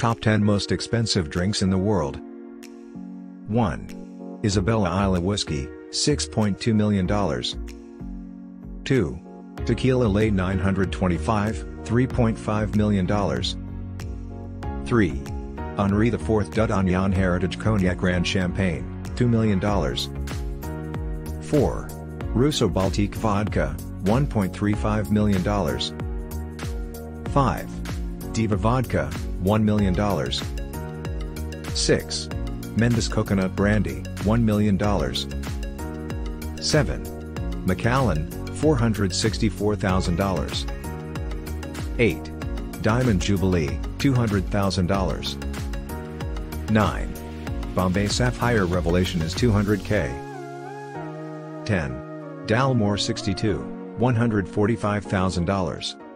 Top 10 Most Expensive Drinks in the World 1. Isabella Islay Whiskey, $6.2 million 2. Tequila Ley 925, $3.5 million 3. Henri IV Dudognon Heritage Cognac Grand Champagne, $2 million 4. Russo Baltique Vodka, $1.35 million 5. Diva Vodka, $1 million 6. Mendis Coconut Brandy, $1 million 7. Macallan, $464,000 8. Diamond Jubilee, $200,000 9. Bombay Sapphire Revelation is 200k 10. Dalmore 62, $145,000